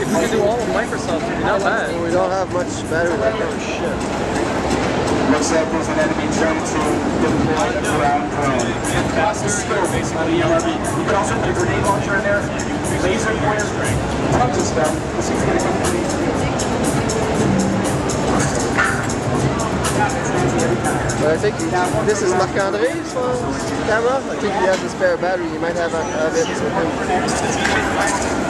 if we can do all of Microsoft, it'd be not bad. We don't have much battery left. Oh shit. Looks like there's an enemy trying to deploy a ground drone. That's the skill, basically. You can also put a grenade launcher in there, laser pointer, tons of stuff. This is going to come pretty But I think this is Marc-André's camera. I think he has a spare battery. You might have, a, have it with him.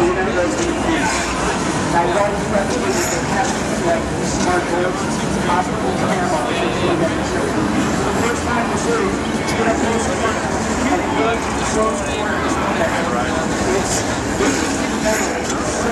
You know those DPs. Now with all the threats that are happening like smart boards, hospitals, the first time in the series, you have to look at good,